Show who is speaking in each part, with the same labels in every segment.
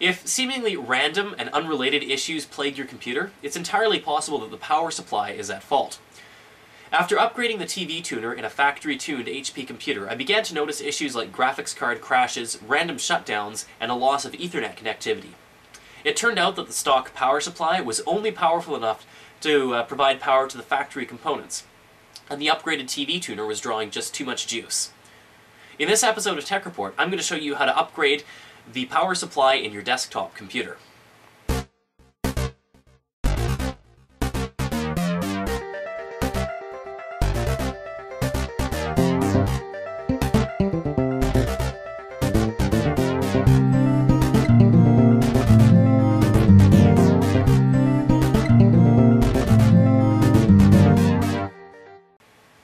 Speaker 1: If seemingly random and unrelated issues plague your computer, it's entirely possible that the power supply is at fault. After upgrading the TV tuner in a factory-tuned HP computer, I began to notice issues like graphics card crashes, random shutdowns, and a loss of Ethernet connectivity. It turned out that the stock power supply was only powerful enough to uh, provide power to the factory components, and the upgraded TV tuner was drawing just too much juice. In this episode of Tech Report, I'm going to show you how to upgrade the power supply in your desktop computer.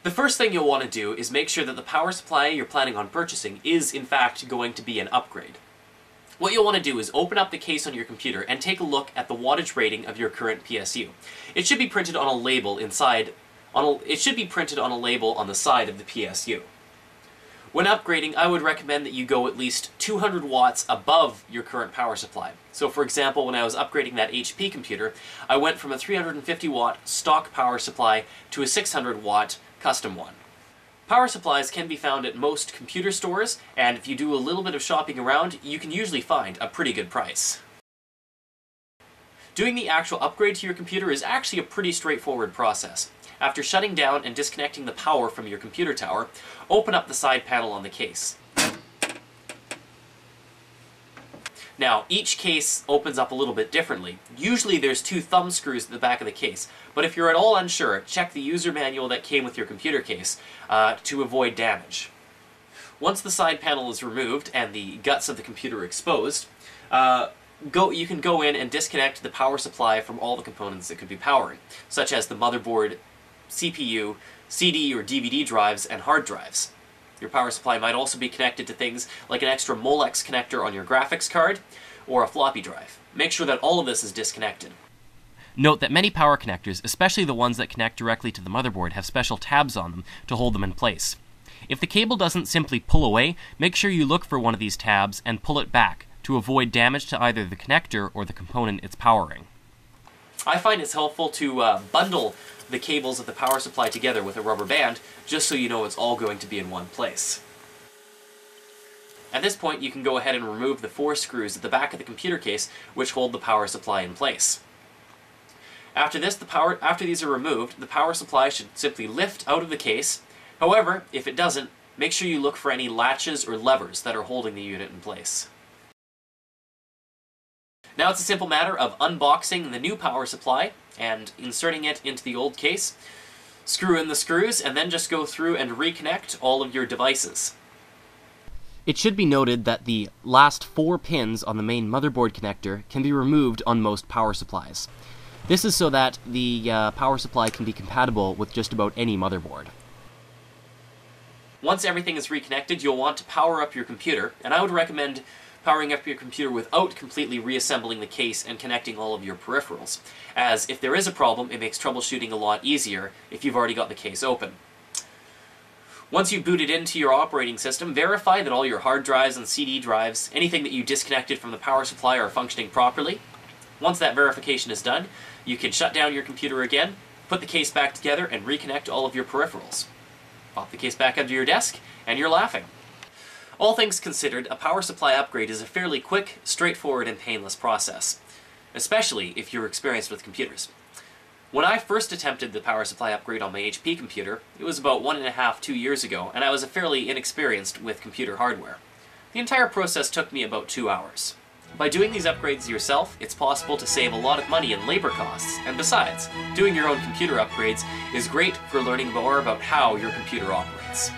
Speaker 1: The first thing you'll want to do is make sure that the power supply you're planning on purchasing is in fact going to be an upgrade. What you'll want to do is open up the case on your computer and take a look at the wattage rating of your current PSU. It should be printed on a label inside, on a, it should be printed on a label on the side of the PSU. When upgrading, I would recommend that you go at least 200 watts above your current power supply. So for example, when I was upgrading that HP computer, I went from a 350 watt stock power supply to a 600 watt custom one. Power supplies can be found at most computer stores, and if you do a little bit of shopping around, you can usually find a pretty good price. Doing the actual upgrade to your computer is actually a pretty straightforward process. After shutting down and disconnecting the power from your computer tower, open up the side panel on the case. Now, each case opens up a little bit differently. Usually there's two thumb screws at the back of the case, but if you're at all unsure, check the user manual that came with your computer case uh, to avoid damage. Once the side panel is removed and the guts of the computer exposed, uh, go, you can go in and disconnect the power supply from all the components that could be powering, such as the motherboard, CPU, CD or DVD drives, and hard drives. Your power supply might also be connected to things like an extra Molex connector on your graphics card or a floppy drive. Make sure that all of this is disconnected. Note that many power connectors, especially the ones that connect directly to the motherboard, have special tabs on them to hold them in place. If the cable doesn't simply pull away, make sure you look for one of these tabs and pull it back to avoid damage to either the connector or the component it's powering. I find it's helpful to uh, bundle the cables of the power supply together with a rubber band, just so you know it's all going to be in one place. At this point, you can go ahead and remove the four screws at the back of the computer case, which hold the power supply in place. After this, the power, after these are removed, the power supply should simply lift out of the case. However, if it doesn't, make sure you look for any latches or levers that are holding the unit in place. Now it's a simple matter of unboxing the new power supply and inserting it into the old case, screw in the screws, and then just go through and reconnect all of your devices. It should be noted that the last four pins on the main motherboard connector can be removed on most power supplies. This is so that the uh, power supply can be compatible with just about any motherboard. Once everything is reconnected, you'll want to power up your computer, and I would recommend powering up your computer without completely reassembling the case and connecting all of your peripherals, as if there is a problem, it makes troubleshooting a lot easier if you've already got the case open. Once you've booted into your operating system, verify that all your hard drives and CD drives, anything that you disconnected from the power supply are functioning properly. Once that verification is done, you can shut down your computer again, put the case back together, and reconnect all of your peripherals. Pop the case back under your desk, and you're laughing. All things considered, a power supply upgrade is a fairly quick, straightforward, and painless process, especially if you're experienced with computers. When I first attempted the power supply upgrade on my HP computer, it was about one and a half, two years ago, and I was fairly inexperienced with computer hardware. The entire process took me about two hours. By doing these upgrades yourself, it's possible to save a lot of money in labor costs, and besides, doing your own computer upgrades is great for learning more about how your computer operates.